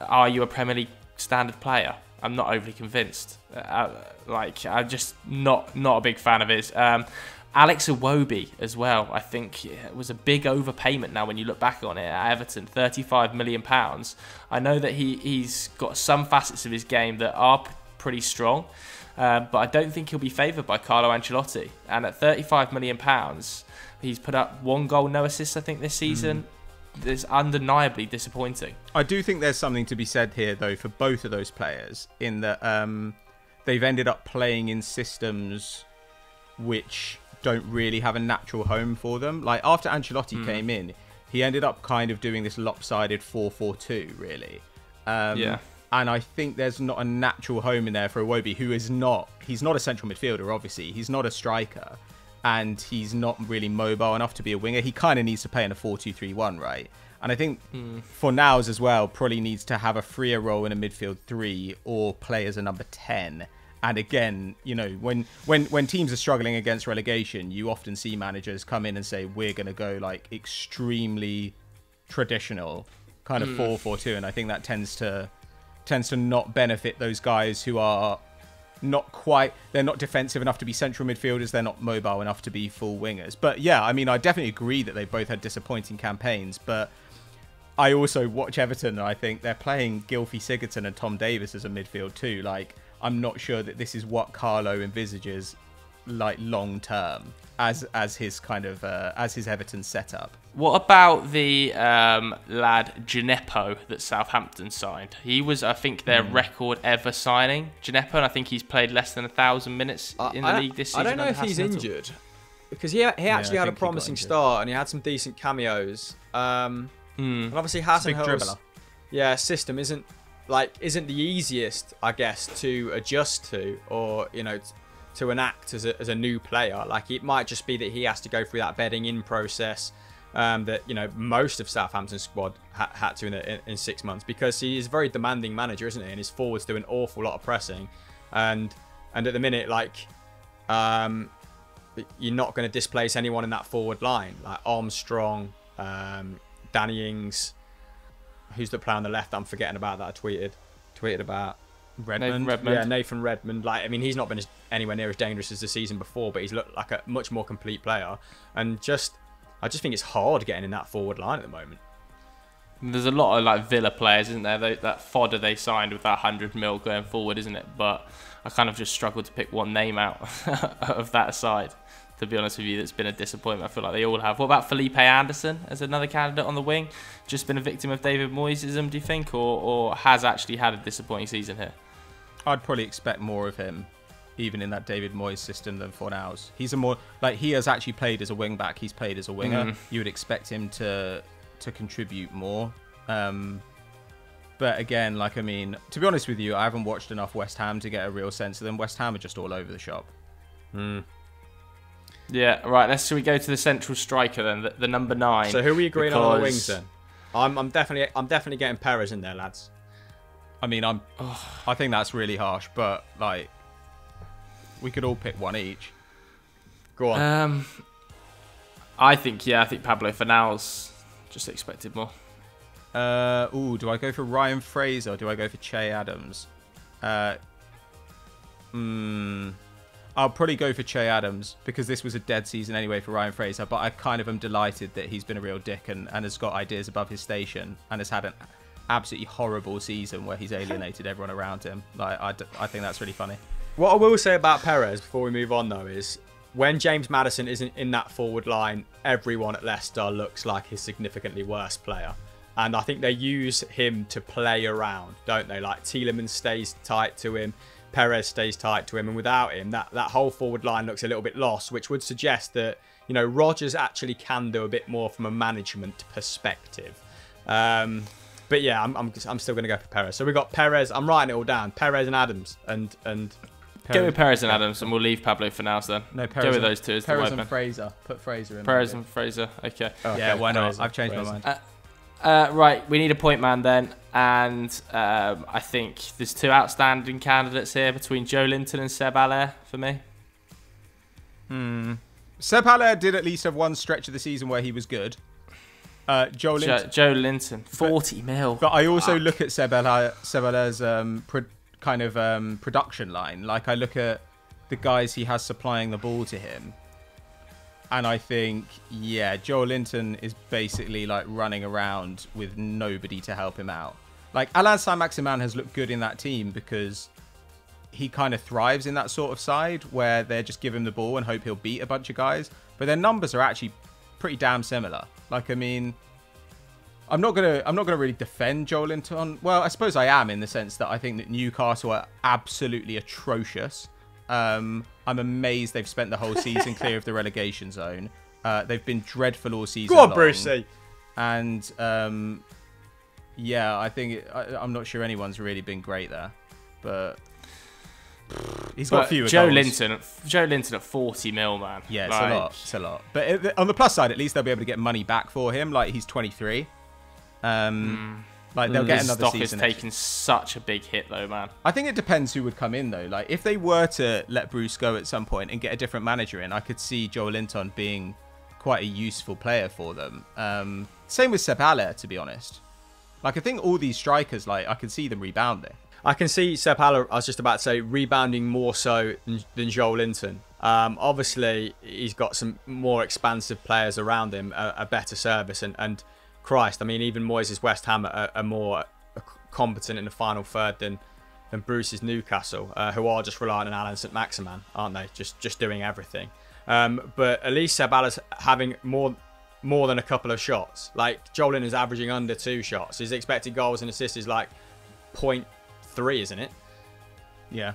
"Are you a Premier League standard player?" I'm not overly convinced. Uh, like I'm just not not a big fan of his. Um, Alex Iwobi as well. I think it was a big overpayment now when you look back on it at Everton, 35 million pounds. I know that he he's got some facets of his game that are p- pretty strong, uh, but I don't think he'll be favoured by Carlo Ancelotti. And at 35 million pounds, he's put up one goal, no assists. I think this season. Mm is undeniably disappointing. I do think there's something to be said here, though, for both of those players, in that um, they've ended up playing in systems which don't really have a natural home for them. Like after Ancelotti mm. came in, he ended up kind of doing this lopsided 4-4-2, really. Um, yeah. And I think there's not a natural home in there for Iwobi, who is not. He's not a central midfielder, obviously. He's not a striker and he's not really mobile enough to be a winger. He kind of needs to play in a 4-2-3-1, right? And I think mm. Fornals as well probably needs to have a freer role in a midfield three or play as a number 10. And again, you know, when when when teams are struggling against relegation, you often see managers come in and say we're going to go like extremely traditional kind of mm. 4-4-2 and I think that tends to tends to not benefit those guys who are not quite they're not defensive enough to be central midfielders they're not mobile enough to be full wingers but yeah i mean i definitely agree that they both had disappointing campaigns but i also watch everton and i think they're playing gylfi sigurdsson and tom davies as a midfield too like i'm not sure that this is what carlo envisages like long term as as his kind of uh, as his everton setup what about the um, lad Djenepo that Southampton signed? He was, I think, their mm. record ever signing. Djenepo, and I think he's played less than a thousand minutes in the I, league this season. I don't know if he's injured because he he actually yeah, had a promising start and he had some decent cameos. Um, mm. And obviously, Hasenhüttl's yeah system isn't like isn't the easiest, I guess, to adjust to or you know to enact as a, as a new player. Like it might just be that he has to go through that bedding in process um, that you know most of Southampton's squad ha- had to in, in, in, six months because he is a very demanding manager, isn't he? And his forwards do an awful lot of pressing, and and at the minute, like, um, you're not going to displace anyone in that forward line, like Armstrong, um, Danny Ings. Who's the player on the left? I'm forgetting about that. I tweeted, tweeted about. Redmond. Redmond. Yeah, Nathan Redmond. Like, I mean, he's not been as, anywhere near as dangerous as the season before, but he's looked like a much more complete player. And just I just think it's hard getting in that forward line at the moment. There's a lot of like Villa players, isn't there? They, that fodder they signed with that hundred mil going forward, isn't it? But I kind of just struggled to pick one name out of that side. To be honest with you, that's been a disappointment. I feel like they all have. What about Felipe Anderson as another candidate on the wing? Just been a victim of David Moyesism, do you think, or, or has actually had a disappointing season here? I'd probably expect more of him even in that David Moyes system than Fornals. He's a more like he has actually played as a wing back. He's played as a winger. Mm. You would expect him to to contribute more. Um, but again, like I mean, to be honest with you, I haven't watched enough West Ham to get a real sense of them. West Ham are just all over the shop. Yeah, right. Let's so we go to the central striker then, the, the number nine. So who are we agreeing on our wings then? I'm, I'm definitely I'm definitely getting Perez in there, lads. I mean, I'm. I think that's really harsh, but like, we could all pick one each. Go on. Um, I think yeah, I think Pablo Fornals just expected more. Uh, ooh, do I go for Ryan Fraser or do I go for Che Adams? Uh, hmm. I'll probably go for Che Adams because this was a dead season anyway for Ryan Fraser. But I kind of am delighted that he's been a real dick and, and has got ideas above his station and has had an absolutely horrible season where he's alienated everyone around him. Like I, I think that's really funny. What I will say about Perez before we move on though is when James Maddison isn't in that forward line, everyone at Leicester looks like his significantly worse player. And I think they use him to play around, don't they? Like Tielemans stays tight to him, Perez stays tight to him, and without him, that, that whole forward line looks a little bit lost, which would suggest that, you know, Rodgers actually can do a bit more from a management perspective. Um, but yeah, I'm, I'm, I'm still going to go for Perez. So we've got Perez, I'm writing it all down, Perez and Adams, and, and Go with Perez and Adams, and we'll leave Pablo Fornals then. No, Go Perez with and- those two as Perez weapon. and Fraser. Put Fraser in. Perez and Fraser. Okay. yeah, Okay, why not? I've changed Fraser. my mind. Uh, right, we need a point man then, and um, I think there's two outstanding candidates here between Joelinton and Seb Haller for me. Seb Haller did at least have one stretch of the season where he was good. Uh, Joelinton. Joe Linton, 40 mil. But I also look at Seb Haller- Seb Haller's um, pro- kind of um, production line. Like I look at the guys he has supplying the ball to him, and I think, yeah, Joelinton is basically like running around with nobody to help him out. Like Alan Saint-Maximin has looked good in that team because he kind of thrives in that sort of side where they just give him the ball and hope he'll beat a bunch of guys. But their numbers are actually pretty damn similar. Like I mean, I'm not gonna I'm not gonna really defend Joelinton. Well, I suppose I am in the sense that I think that Newcastle are absolutely atrocious. Um, I'm amazed they've spent the whole season clear of the relegation zone. Uh, they've been dreadful all season. Go on, long. Brucey. And um, yeah, I think I, I'm not sure anyone's really been great there, but he's got But fewer Joe goals. Linton, Joelinton at 40 mil, man. Yeah, it's Like, a lot. It's a lot. But it, on the plus side, at least they'll be able to get money back for him. Like he's 23. Um, like they'll get His another stock is season. taking such a big hit, though, man. I think it depends who would come in though. Like if they were to let Bruce go at some point and get a different manager in, I could see Joelinton being quite a useful player for them. Um, same with Seb Haller, to be honest. Like I think all these strikers, like I can see them rebounding. I can see Seb Haller, I was just about to say, rebounding more so than, than Joelinton. Um, obviously, he's got some more expansive players around him, a, a better service, and, and Christ, I mean, even Moyes' West Ham are, are more competent in the final third than than Bruce's Newcastle, uh, who are just relying on Alan St Maximin, aren't they? Just just doing everything. Um, but at least Seb Haller's having more more than a couple of shots. Like Jolin is averaging under two shots. His expected goals and assists is like 0.3, isn't it? Yeah.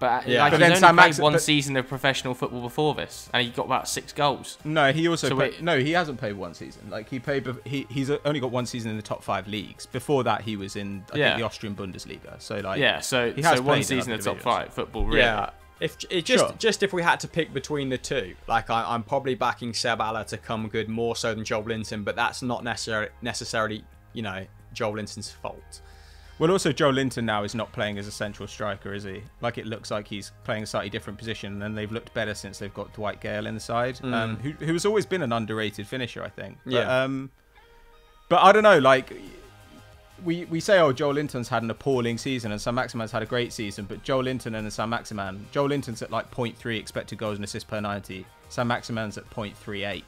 But, uh, Yeah. like, But he's then only Sam played Max- one but- season of professional football before this, and he got about six goals. No, he also So played, wait- no, he hasn't played one season. Like he played, bef- he he's only got one season in the top five leagues. Before that, he was in I Yeah. think the Austrian Bundesliga. So like, yeah, so, he has so one season in the top five football, really. Yeah. If it just Sure. just if we had to pick between the two, like I, I'm probably backing Seb Haller to come good more so than Joelinton, but that's not necessarily necessarily you know Joelinton's fault. Well, also Joelinton now is not playing as a central striker, is he? Like it looks like he's playing a slightly different position, and they've looked better since they've got Dwight Gayle in the side, um, who who has always been an underrated finisher, I think. But, Yeah. Um, but I don't know, like. We, we say, oh, Joelinton's had an appalling season and Sam Maximin's had a great season, but Joelinton and Sam Maximin, Joel Linton's at like 0.3 expected goals and assists per 90. Sam Maximin's at 0.38.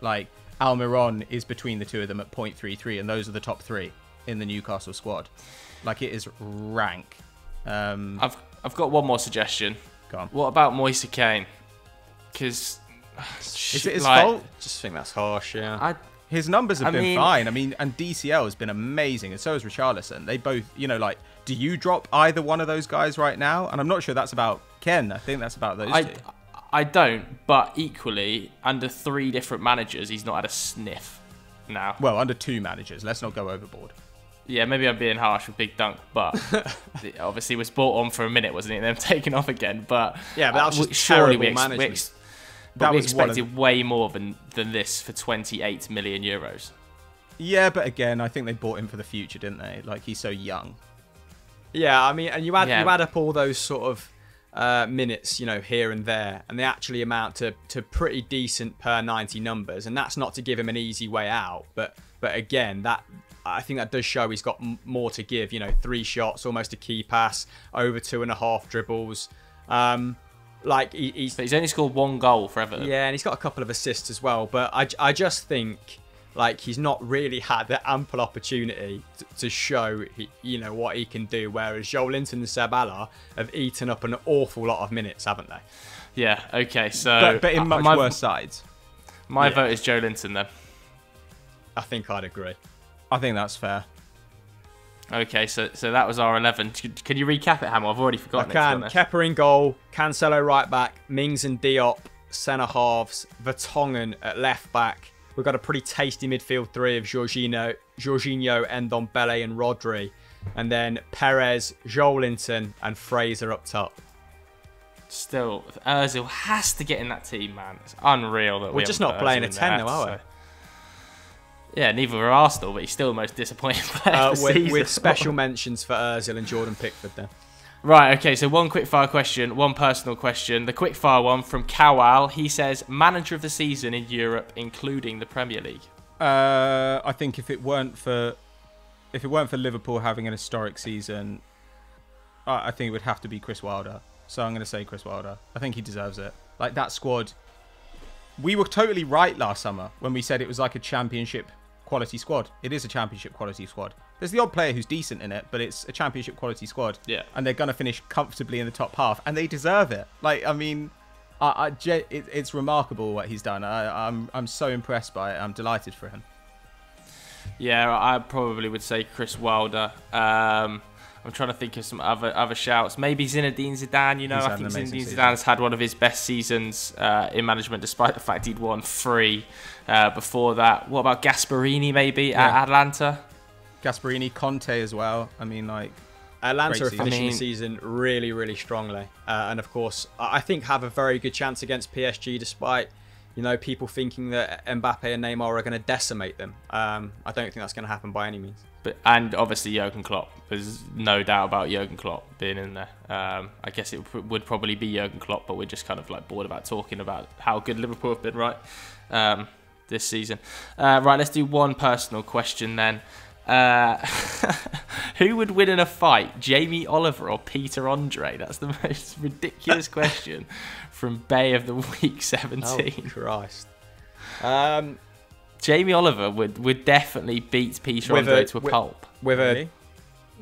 Like, Almiron is between the two of them at 0.33, and those are the top three in the Newcastle squad. Like, it is rank. Um, I've I've got one more suggestion. go on. What about Moise Kean? Because Is it his like, fault? Just think that's harsh, yeah. I His numbers have I been mean- fine. I mean, and DCL has been amazing, and so has Richarlison. They both, you know, like, do you drop either one of those guys right now? And I'm not sure that's about Ken. I think that's about those I, two. I don't, but equally, under three different managers, he's not had a sniff now. Well, under two managers. Let's not go overboard. Yeah, maybe I'm being harsh with Big Dunk, but it obviously was bought on for a minute, wasn't it? And then taken off again. But Yeah, but that was uh, just surely we, terrible ex- we, ex- but That we was one of- expected way more than, than this for 28 million euros. Yeah, but again, I think they bought him for the future, didn't they? Like, he's so young. Yeah, I mean, and you add Yeah. you add up all those sort of uh, minutes, you know, here and there, and they actually amount to, to pretty decent per ninety numbers. And that's not to give him an easy way out, but but again, that I think that does show he's got m- more to give. You know, three shots, almost a key pass, over two and a half dribbles. Um, like he, he's But he's only scored one goal for Everton. yeah, and he's got a couple of assists as well. But I, I just think like he's not really had the ample opportunity to, to show he, you know what he can do. Whereas Joelinton and Seb Haller have eaten up an awful lot of minutes, haven't they? Yeah, okay, so. But, but in much my, worse sides. My Yeah. vote is Joelinton then. I think I'd agree. I think that's fair. Okay, so so that was our 11. Can you recap it, Hamill? I've already forgotten be can. Kepa in goal, Cancelo right back, Mings and Diop centre halves, Vertonghen at left back. We've got a pretty tasty midfield three of Jorginho, Jorginho, Ndombele, and Rodri. And then Perez, Joelinton, and Fraser up top. Still, Ozil has to get in that team, man. It's unreal that we We're just haven't playing a 10 there, though, are we? so- Yeah, neither are Arsenal, but he's still the most disappointing player Uh, of the with, with special mentions for Ozil and Jordan Pickford then. Right, okay, so one quick fire question, one personal question. The quick fire one from Kawal. He says, manager of the season in Europe, including the Premier League. Uh, I think if it weren't for if it weren't for Liverpool having an historic season, I, I think it would have to be Chris Wilder. So I'm going to say Chris Wilder. I think he deserves it. Like that squad, we were totally right last summer when we said it was like a championship quality squad. It is a championship quality squad. There's the odd player who's decent in it, but it's a championship quality squad. Yeah. And they're going to finish comfortably in the top half, and they deserve it. Like, I mean, I, I, it, it's remarkable what he's done. I, I'm, I'm so impressed by it. I'm delighted for him. Yeah, I probably would say Chris Wilder. Um, I'm trying to think of some other other shouts. Maybe Zinedine Zidane. You know, He's I think an amazing Zinedine season. Zidane's had one of his best seasons uh, in management, despite the fact he'd won three uh, before that. What about Gasperini? Maybe Yeah. at Atalanta. Gasperini, Conte as well. I mean, like, Atalanta Great are finishing I mean- the season really, really strongly, uh, and of course, I I think have a very good chance against PSG, despite you know people thinking that Mbappe and Neymar are going to decimate them. Um, I don't think that's going to happen by any means. But and obviously Jurgen Klopp. There's no doubt about Jurgen Klopp being in there. Um, I guess it would probably be Jurgen Klopp, but we're just kind of like bored about talking about how good Liverpool have been, right? Um, this season. Uh, right, let's do one personal question then. Uh, who would win in a fight, Jamie Oliver or Peter Andre? That's the most ridiculous question from Bay of the Week 17. Oh Christ! Um, Jamie Oliver would, would definitely beat Peter With Andre a- to a with- pulp. with a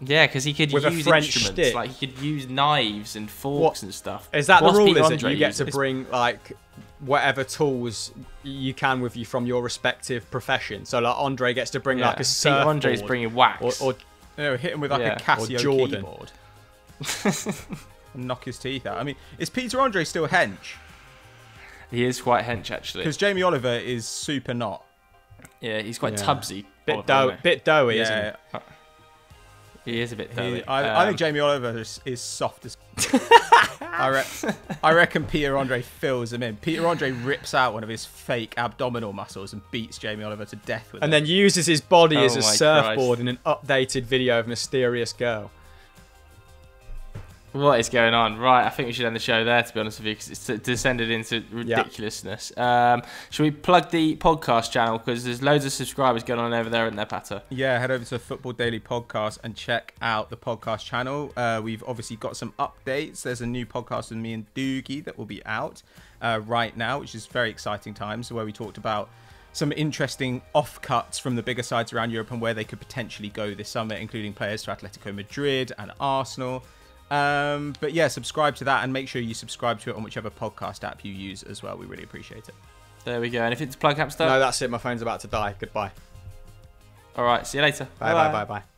Yeah, because he could use instruments, stick. like he could use knives and forks What- and stuff. is that What's the rule? Peter Is that Andre you get to bring like whatever tools you can with you from your respective profession? So like Andre gets to bring Yeah, like a Peter surfboard, Andre's bringing wax. or, or you know, hit him with like Yeah. a Casio Or Jordan. keyboard. and knock his teeth out. I mean, is Peter Andre still hench? he is quite hench actually. Because Jamie Oliver is super not. Yeah, he's quite Yeah. tubsy. bit Oliver, dough, bit doughy, isn't Yeah, he? He is a bit doughy. I, I Um, think Jamie Oliver is, is soft as. I, re- I reckon Peter Andre fills him in. Peter Andre rips out one of his fake abdominal muscles and beats Jamie Oliver to death with and it. And then uses his body Oh as a surfboard Christ. in an updated video of Mysterious Girl. What is going on? Right, I think we should end the show there, to be honest with you, because it's descended into ridiculousness. Um, should we plug the podcast channel? Because there's loads of subscribers going on over there, isn't there, Patter? Yeah, head over to the Football Daily Podcast and check out the podcast channel. Uh, we've obviously got some updates. There's a new podcast with me and Doogie that will be out uh, right now, which is very exciting times, where we talked about some interesting offcuts from the bigger sides around Europe and where they could potentially go this summer, including players to Atletico Madrid and Arsenal. Um, but yeah, subscribe to that and make sure you subscribe to it on whichever podcast app you use as well. We really appreciate it. There we go. And if it's plug hamster, No, that's it. My phone's about to die. Goodbye. all right. See you later. Bye bye bye bye.